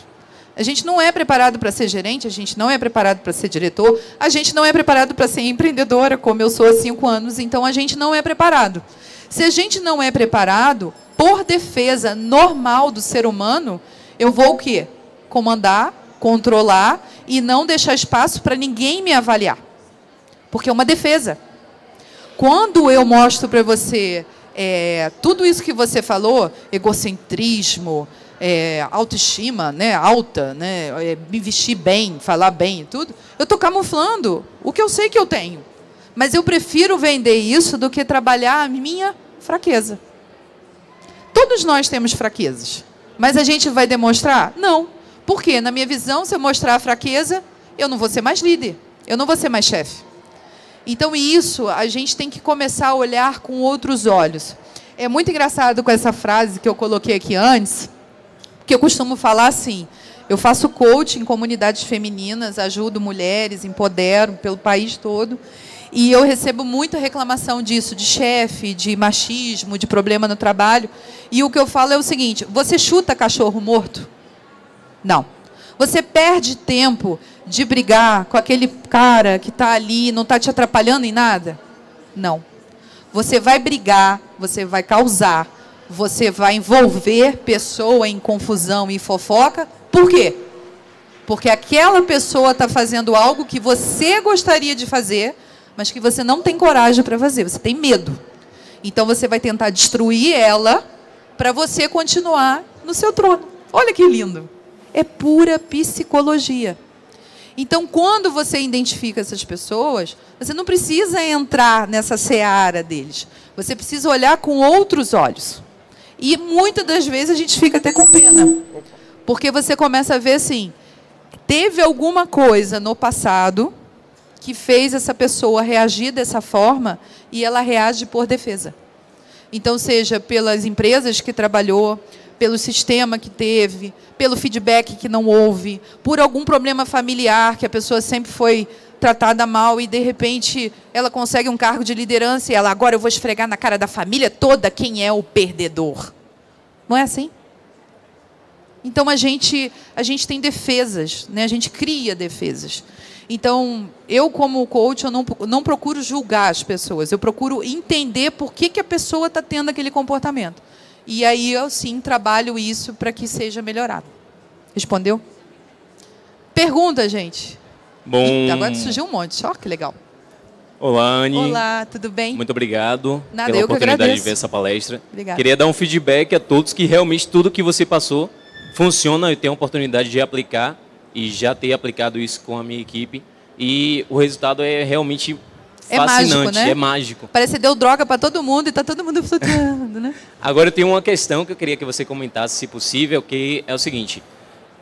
A gente não é preparado para ser gerente, a gente não é preparado para ser diretor, a gente não é preparado para ser empreendedora, como eu sou há cinco anos, então a gente não é preparado. Se a gente não é preparado, por defesa normal do ser humano, eu vou o quê? Comandar, controlar e não deixar espaço para ninguém me avaliar. Porque é uma defesa. Quando eu mostro para você é, tudo isso que você falou, egocentrismo, é, autoestima né, alta, né, é, me vestir bem, falar bem e tudo, eu estou camuflando o que eu sei que eu tenho. Mas eu prefiro vender isso do que trabalhar a minha fraqueza. Todos nós temos fraquezas. Mas a gente vai demonstrar? Não. Por quê? Na minha visão, se eu mostrar a fraqueza, eu não vou ser mais líder. Eu não vou ser mais chefe. Então, isso a gente tem que começar a olhar com outros olhos. É muito engraçado com essa frase que eu coloquei aqui antes, porque eu costumo falar assim: eu faço coaching em comunidades femininas, ajudo mulheres, empodero pelo país todo. E eu recebo muita reclamação disso, de chefe, de machismo, de problema no trabalho. E o que eu falo é o seguinte: você chuta cachorro morto? Não. Você perde tempo de brigar com aquele cara que está ali, não está te atrapalhando em nada? Não. Você vai brigar, você vai causar, você vai envolver pessoa em confusão e fofoca. Por quê? Porque aquela pessoa está fazendo algo que você gostaria de fazer, mas que você não tem coragem para fazer, você tem medo. Então você vai tentar destruir ela para você continuar no seu trono. Olha que lindo. É pura psicologia. Então, quando você identifica essas pessoas, você não precisa entrar nessa seara deles. Você precisa olhar com outros olhos. E muitas das vezes a gente fica até com pena. Porque você começa a ver assim: teve alguma coisa no passado que fez essa pessoa reagir dessa forma e ela reage por defesa. Então, seja pelas empresas que trabalhou, pelo sistema que teve, pelo feedback que não houve, por algum problema familiar que a pessoa sempre foi tratada mal e de repente ela consegue um cargo de liderança e ela agora eu vou esfregar na cara da família toda quem é o perdedor. Não é assim? Então a gente a gente tem defesas, né? A gente cria defesas. Então, eu como coach, eu não, não procuro julgar as pessoas, eu procuro entender por que, que a pessoa está tendo aquele comportamento. E aí eu sim trabalho isso para que seja melhorado. Respondeu? Pergunta, gente. Bom. Eita, agora surgiu um monte. Ó, que legal. Olá, Anne. Olá, tudo bem? Muito obrigado Nada, pela oportunidade de ver essa palestra. Obrigada. Queria dar um feedback a todos que realmente tudo que você passou funciona. Eu tenho a oportunidade de aplicar e já ter aplicado isso com a minha equipe. E o resultado é realmente É fascinante, mágico, né? é mágico. Parece que deu droga para todo mundo e está todo mundo flutuando, né? Agora eu tenho uma questão que eu queria que você comentasse, se possível, que é o seguinte: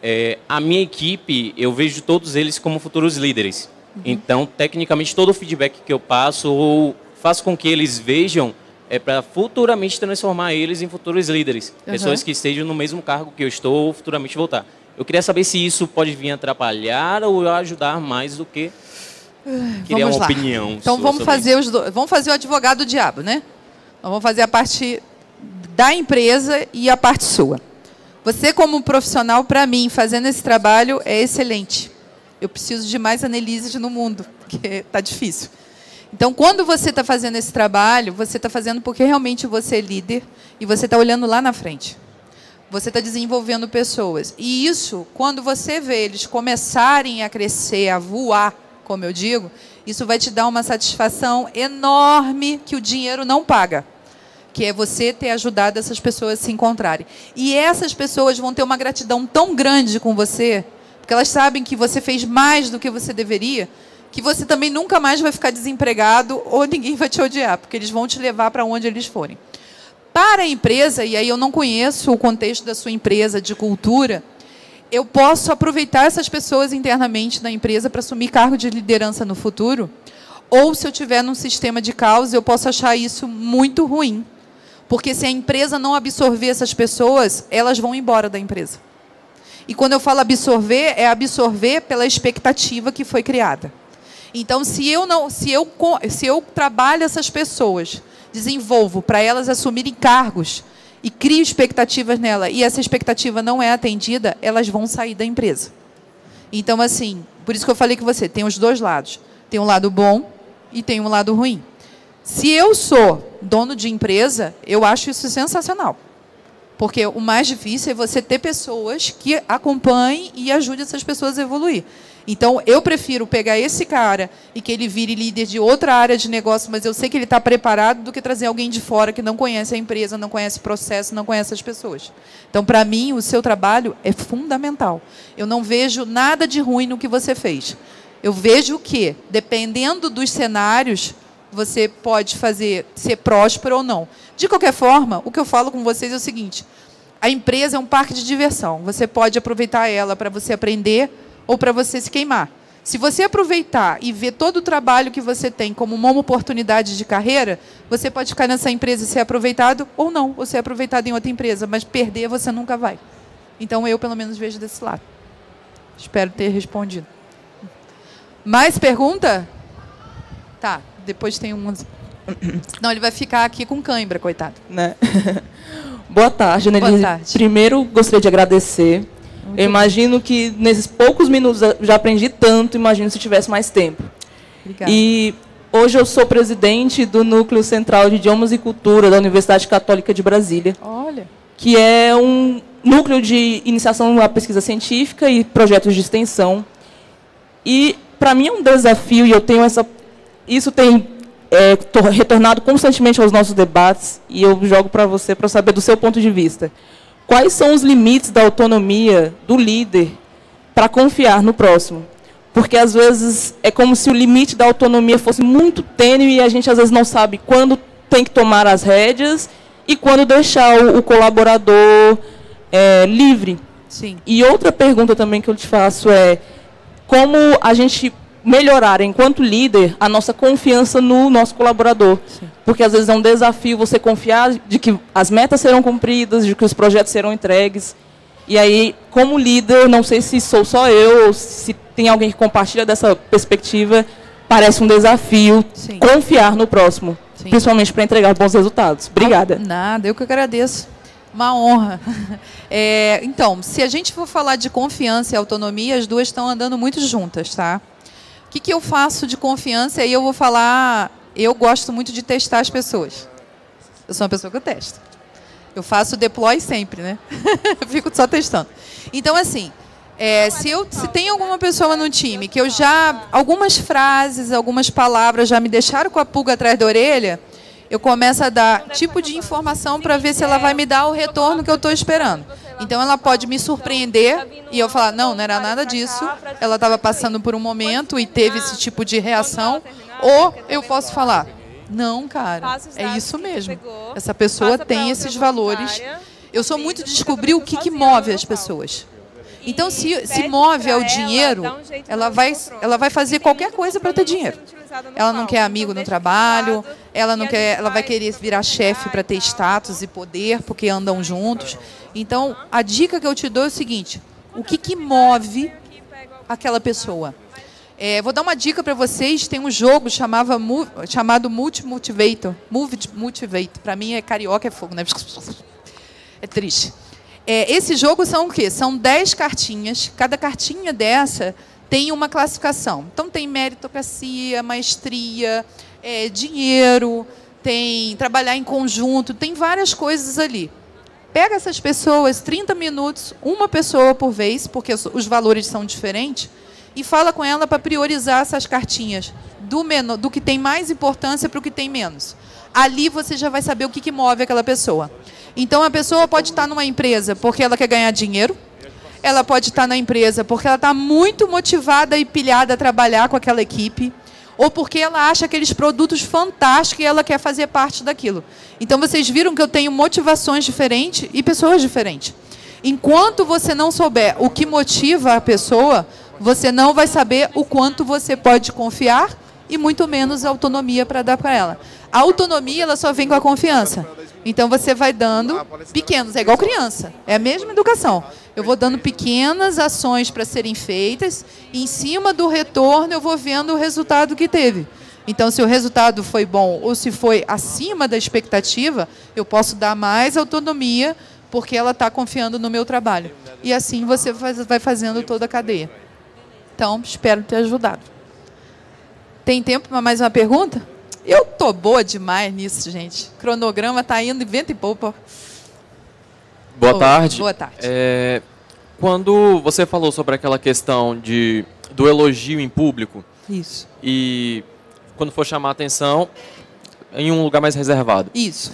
é, a minha equipe, eu vejo todos eles como futuros líderes. Então, tecnicamente, todo o feedback que eu passo ou faço com que eles vejam é para futuramente transformar eles em futuros líderes, Uhum. pessoas que estejam no mesmo cargo que eu estou ou futuramente voltar. Eu queria saber se isso pode vir atrapalhar ou ajudar mais do que queria vamos uma lá. opinião. Então vamos fazer os do... vamos fazer o advogado do diabo, né? Então, vamos fazer a parte da empresa e a parte sua. Você como profissional, para mim, fazendo esse trabalho é excelente. Eu preciso de mais análise no mundo, porque está difícil. Então, quando você está fazendo esse trabalho, você está fazendo porque realmente você é líder e você está olhando lá na frente. Você está desenvolvendo pessoas. E isso, quando você vê eles começarem a crescer, a voar, como eu digo, isso vai te dar uma satisfação enorme que o dinheiro não paga. Que é você ter ajudado essas pessoas a se encontrarem. E essas pessoas vão ter uma gratidão tão grande com você, porque elas sabem que você fez mais do que você deveria, que você também nunca mais vai ficar desempregado ou ninguém vai te odiar, porque eles vão te levar para onde eles forem. Para a empresa, e aí eu não conheço o contexto da sua empresa de cultura, eu posso aproveitar essas pessoas internamente na empresa para assumir cargo de liderança no futuro, ou se eu tiver num sistema de caos, eu posso achar isso muito ruim. Porque se a empresa não absorver essas pessoas, elas vão embora da empresa. E quando eu falo absorver, é absorver pela expectativa que foi criada. Então, se eu não, se eu se eu trabalho essas pessoas, desenvolvo para elas assumirem cargos e crio expectativas nela e essa expectativa não é atendida, elas vão sair da empresa. Então, assim, por isso que eu falei que você tem os dois lados. Tem um lado bom e tem um lado ruim. Se eu sou dono de empresa, eu acho isso sensacional. Porque o mais difícil é você ter pessoas que acompanhem e ajudem essas pessoas a evoluir. Então, eu prefiro pegar esse cara e que ele vire líder de outra área de negócio, mas eu sei que ele está preparado, do que trazer alguém de fora que não conhece a empresa, não conhece o processo, não conhece as pessoas. Então, para mim, o seu trabalho é fundamental. Eu não vejo nada de ruim no que você fez. Eu vejo que, dependendo dos cenários, você pode fazer ser próspero ou não. De qualquer forma, o que eu falo com vocês é o seguinte: a empresa é um parque de diversão. Você pode aproveitar ela para você aprender ou para você se queimar. Se você aproveitar e ver todo o trabalho que você tem como uma oportunidade de carreira, você pode ficar nessa empresa e ser aproveitado ou não, ou ser aproveitado em outra empresa, mas perder você nunca vai. Então eu, pelo menos, vejo desse lado. Espero ter respondido. Mais pergunta? Tá, depois tem um. Não, ele vai ficar aqui com cãibra, coitado. Né? Boa tarde, Annelise. Boa tarde. Primeiro, gostaria de agradecer. Muito eu imagino que nesses poucos minutos já aprendi tanto, imagino se tivesse mais tempo. Obrigada. E hoje eu sou presidente do Núcleo Central de Idiomas e Cultura da Universidade Católica de Brasília. Olha. Que é um núcleo de iniciação à pesquisa científica e projetos de extensão. E para mim é um desafio e eu tenho essa isso tem é, retornado constantemente aos nossos debates e eu jogo para você para saber do seu ponto de vista. Quais são os limites da autonomia do líder para confiar no próximo? Porque às vezes é como se o limite da autonomia fosse muito tênue e a gente às vezes não sabe quando tem que tomar as rédeas e quando deixar o, o colaborador é, livre. Sim. E outra pergunta também que eu te faço é como a gente melhorar, enquanto líder, a nossa confiança no nosso colaborador. Sim. Porque às vezes é um desafio você confiar de que as metas serão cumpridas, de que os projetos serão entregues. E aí, como líder, não sei se sou só eu ou se tem alguém que compartilha dessa perspectiva, parece um desafio Sim. confiar no próximo, Sim. principalmente para entregar bons resultados. Obrigada. Ah, nada, eu que agradeço. Uma honra. É, então, se a gente for falar de confiança e autonomia, as duas estão andando muito juntas, tá? O que, que eu faço de confiança? Aí eu vou falar. Eu gosto muito de testar as pessoas. Eu sou uma pessoa que eu testo. Eu faço deploy sempre, né? Fico só testando. Então, assim, é, se, eu, se tem alguma pessoa no time que eu já. Algumas frases, algumas palavras já me deixaram com a pulga atrás da orelha, eu começo a dar tipo de informação para ver se ela vai me dar o retorno que eu estou esperando. Então ela pode me surpreender e eu falar, não, não era nada disso. Ela estava passando por um momento e teve esse tipo de reação. Ou eu posso falar, não, cara, é isso mesmo. Essa pessoa tem esses valores. Eu sou muito de descobrir o que, que move as pessoas. Então, se, se move ao dinheiro, ela vai, ela vai fazer qualquer coisa para ter dinheiro. Ela não quer amigo no trabalho, ela não quer, ela vai querer virar chefe para ter status e poder, porque andam juntos. Então, a dica que eu te dou é o seguinte: o que, que move aquela pessoa? É, vou dar uma dica para vocês. Tem um jogo chamava, chamado Multi Motivator. Para mim é carioca, é fogo, né? É triste. É, esse jogo são o quê? São 10 cartinhas. Cada cartinha dessa tem uma classificação. Então tem meritocracia, maestria, é, dinheiro, tem trabalhar em conjunto, tem várias coisas ali. Pega essas pessoas, 30 minutos, uma pessoa por vez, porque os valores são diferentes, e fala com ela para priorizar essas cartinhas do, menor, do que tem mais importância para o que tem menos. Ali você já vai saber o que, que move aquela pessoa. Então a pessoa pode estar numa empresa porque ela quer ganhar dinheiro, ela pode estar na empresa porque ela está muito motivada e pilhada a trabalhar com aquela equipe ou porque ela acha aqueles produtos fantásticos e ela quer fazer parte daquilo. Então vocês viram que eu tenho motivações diferentes e pessoas diferentes. Enquanto você não souber o que motiva a pessoa, você não vai saber o quanto você pode confiar e muito menos autonomia para dar para ela. A autonomia ela só vem com a confiança. Então você vai dando pequenos, é igual criança, é a mesma educação. Eu vou dando pequenas ações para serem feitas, e em cima do retorno eu vou vendo o resultado que teve. Então, se o resultado foi bom ou se foi acima da expectativa, eu posso dar mais autonomia porque ela está confiando no meu trabalho. E assim você vai fazendo toda a cadeia. Então, espero ter ajudado. Tem tempo para mais uma pergunta? Eu tô boa demais nisso, gente. O cronograma tá indo vento e poupa. Boa tarde. Boa tarde. É, quando você falou sobre aquela questão de, do elogio em público. Isso. E quando for chamar a atenção, em um lugar mais reservado. Isso.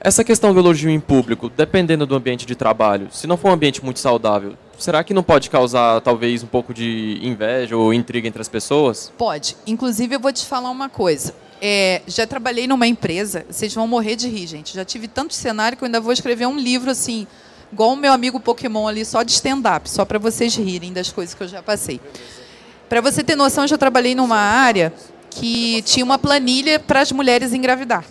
Essa questão do elogio em público, dependendo do ambiente de trabalho, se não for um ambiente muito saudável, será que não pode causar talvez um pouco de inveja ou intriga entre as pessoas? Pode. Inclusive, eu vou te falar uma coisa. É, já trabalhei numa empresa, vocês vão morrer de rir, gente. Já tive tanto cenário que eu ainda vou escrever um livro assim, igual o meu amigo Pokémon ali, só de stand-up, só para vocês rirem das coisas que eu já passei. Para você ter noção, eu já trabalhei numa área que tinha uma planilha para as mulheres engravidar.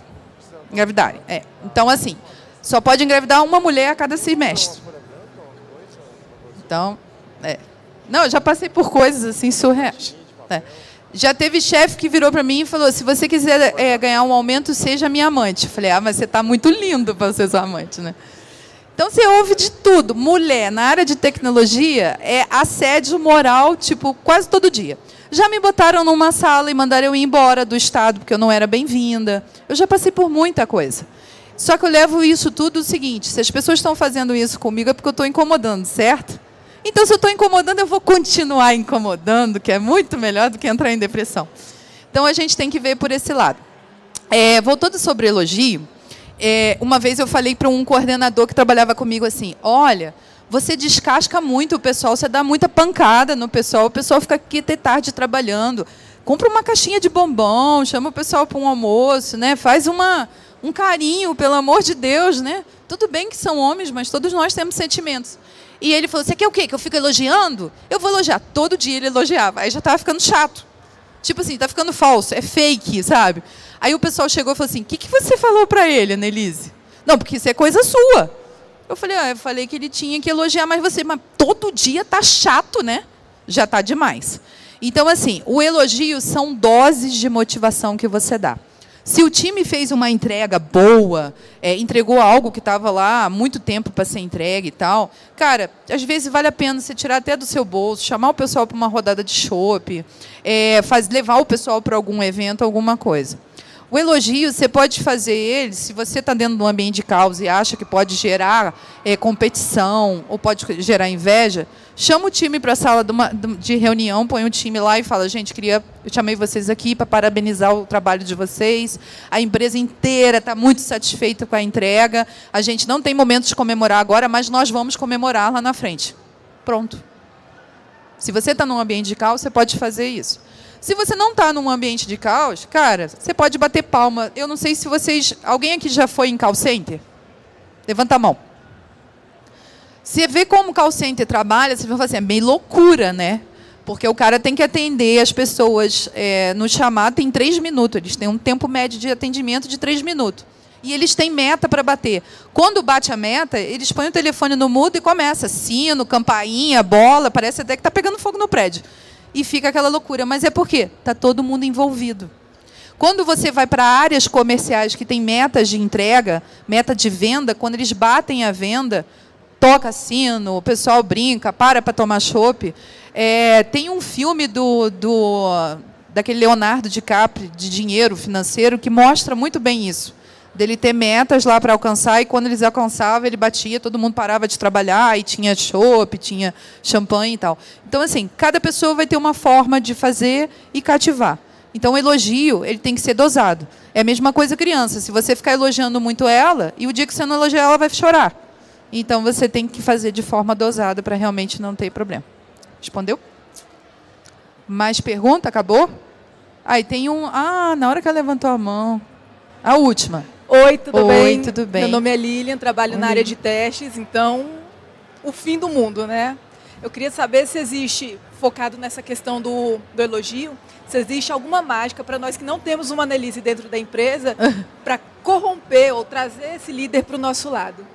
Engravidarem. É. Então, assim, só pode engravidar uma mulher a cada semestre. Então, é. Não, eu já passei por coisas assim surreais. É. Já teve chefe que virou para mim e falou: se você quiser é, ganhar um aumento, seja minha amante. Eu falei: ah, mas você está muito lindo para ser sua amante, né? Então você ouve de tudo. Mulher na área de tecnologia é assédio moral, tipo, quase todo dia. Já me botaram numa sala e mandaram eu ir embora do estado porque eu não era bem-vinda. Eu já passei por muita coisa. Só que eu levo isso tudo o seguinte: se as pessoas estão fazendo isso comigo é porque eu estou incomodando, certo? Então, se eu estou incomodando, eu vou continuar incomodando, que é muito melhor do que entrar em depressão. Então, a gente tem que ver por esse lado. É, voltando sobre elogio, é, uma vez eu falei para um coordenador que trabalhava comigo assim: olha, você descasca muito o pessoal, você dá muita pancada no pessoal, o pessoal fica aqui até tarde trabalhando. Compra uma caixinha de bombom, chama o pessoal para um almoço, né? faz uma, um carinho, pelo amor de Deus. Né? Tudo bem que são homens, mas todos nós temos sentimentos. E ele falou: Você quer o quê? Que eu fico elogiando? Eu vou elogiar. Todo dia ele elogiava. Aí já estava ficando chato. Tipo assim, tá ficando falso, é fake, sabe? Aí o pessoal chegou e falou assim: O que, que você falou para ele, Annelise? Não, porque isso é coisa sua. Eu falei: ah, Eu falei que ele tinha que elogiar mais você, mas todo dia tá chato, né? Já tá demais. Então, assim, o elogio são doses de motivação que você dá. Se o time fez uma entrega boa, é, entregou algo que estava lá há muito tempo para ser entregue e tal, cara, às vezes vale a pena você tirar até do seu bolso, chamar o pessoal para uma rodada de chopp, é, faz, levar o pessoal para algum evento, alguma coisa. O elogio, você pode fazer ele, se você está dentro de um ambiente de caos e acha que pode gerar é, competição ou pode gerar inveja, chama o time para a sala de, uma, de, reunião, põe o time lá e fala, gente, queria, eu chamei vocês aqui para parabenizar o trabalho de vocês, a empresa inteira está muito satisfeita com a entrega, a gente não tem momento de comemorar agora, mas nós vamos comemorar lá na frente. Pronto. Se você está num ambiente de caos, você pode fazer isso. Se você não está num ambiente de caos, cara, você pode bater palma. Eu não sei se vocês. Alguém aqui já foi em call center? Levanta a mão. Você vê como o call center trabalha, você vai falar assim, é meio loucura, né? Porque o cara tem que atender as pessoas é, no chamado tem três minutos. Eles têm um tempo médio de atendimento de três minutos. E eles têm meta para bater. Quando bate a meta, eles põem o telefone no mudo e começa. Sino, campainha, bola, parece até que está pegando fogo no prédio e fica aquela loucura. Mas é porque está todo mundo envolvido. Quando você vai para áreas comerciais que têm metas de entrega, meta de venda, quando eles batem a venda, toca sino, o pessoal brinca, para para tomar chopp. É, tem um filme do, do daquele Leonardo DiCaprio de dinheiro financeiro que mostra muito bem isso dele ter metas lá para alcançar e quando eles alcançavam ele batia, todo mundo parava de trabalhar e tinha chopp, tinha champanhe e tal. Então assim, cada pessoa vai ter uma forma de fazer e cativar. Então o elogio ele tem que ser dosado. É a mesma coisa criança. Se você ficar elogiando muito ela e o dia que você não elogiar ela vai chorar. Então você tem que fazer de forma dosada para realmente não ter problema. Respondeu? Mais pergunta? Acabou? Aí tem um. Ah, na hora que ela levantou a mão. A última. Oi, tudo Oi, bem? tudo bem. Meu nome é Lilian, trabalho Oi. na área de testes, então, o fim do mundo, né? Eu queria saber se existe, focado nessa questão do, do elogio, se existe alguma mágica para nós que não temos uma analise dentro da empresa para corromper ou trazer esse líder para o nosso lado.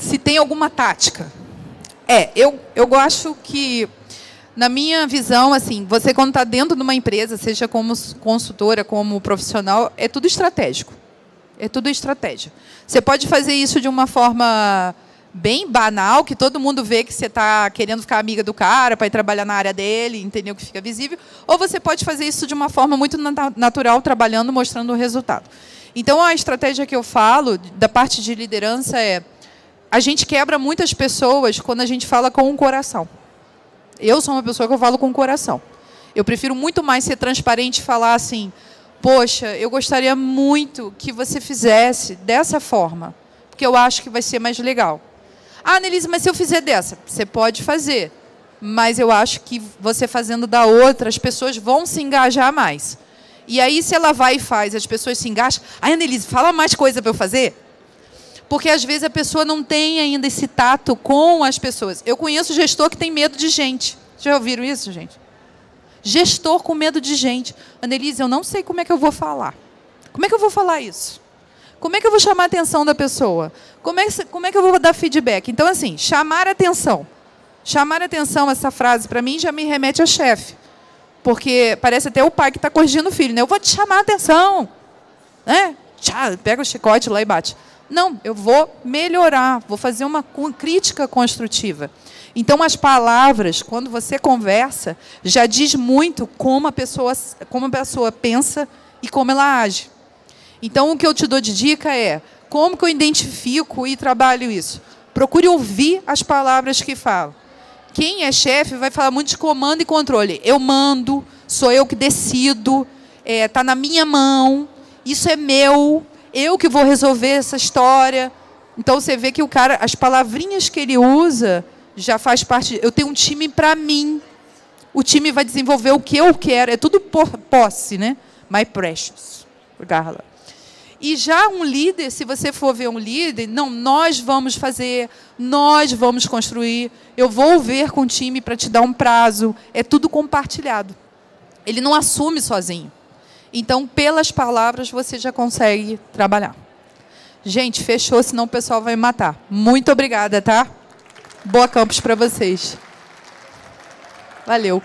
Se tem alguma tática. É, eu, eu acho que, na minha visão, assim, você quando está dentro de uma empresa, seja como consultora, como profissional, é tudo estratégico. É tudo estratégia. Você pode fazer isso de uma forma bem banal, que todo mundo vê que você está querendo ficar amiga do cara para ir trabalhar na área dele, entendeu? Que fica visível. Ou você pode fazer isso de uma forma muito natural, trabalhando, mostrando o resultado. Então, a estratégia que eu falo, da parte de liderança, é a gente quebra muitas pessoas quando a gente fala com o coração. Eu sou uma pessoa que eu falo com o coração. Eu prefiro muito mais ser transparente e falar assim, Poxa, eu gostaria muito que você fizesse dessa forma, porque eu acho que vai ser mais legal. Ah, Nelise, mas se eu fizer dessa, você pode fazer, mas eu acho que você fazendo da outra, as pessoas vão se engajar mais. E aí, se ela vai e faz, as pessoas se engajam. Ah, Annelise, fala mais coisa para eu fazer. Porque às vezes a pessoa não tem ainda esse tato com as pessoas. Eu conheço gestor que tem medo de gente. Já ouviram isso, gente? Gestor com medo de gente. Annelise, eu não sei como é que eu vou falar. Como é que eu vou falar isso? Como é que eu vou chamar a atenção da pessoa? Como é, que, como é que eu vou dar feedback? Então, assim, chamar atenção. Chamar atenção, essa frase, para mim, já me remete a chefe. Porque parece até o pai que está corrigindo o filho, né? Eu vou te chamar atenção. Né? Pega o chicote lá e bate. Não, eu vou melhorar, vou fazer uma crítica construtiva. Então, as palavras, quando você conversa, já diz muito como a pessoa, como a pessoa pensa e como ela age. Então, o que eu te dou de dica é como que eu identifico e trabalho isso? Procure ouvir as palavras que falam. Quem é chefe vai falar muito de comando e controle. Eu mando, sou eu que decido, está é, tá na minha mão, isso é meu, eu que vou resolver essa história. Então você vê que o cara, as palavrinhas que ele usa já faz parte. Eu tenho um time para mim. O time vai desenvolver o que eu quero. É tudo posse, né? My precious. Garla. E já um líder, se você for ver um líder, não, nós vamos fazer, nós vamos construir, eu vou ver com o time para te dar um prazo. É tudo compartilhado. Ele não assume sozinho. Então, pelas palavras, você já consegue trabalhar. Gente, fechou, senão o pessoal vai me matar. Muito obrigada, tá? Boa campus para vocês. Valeu.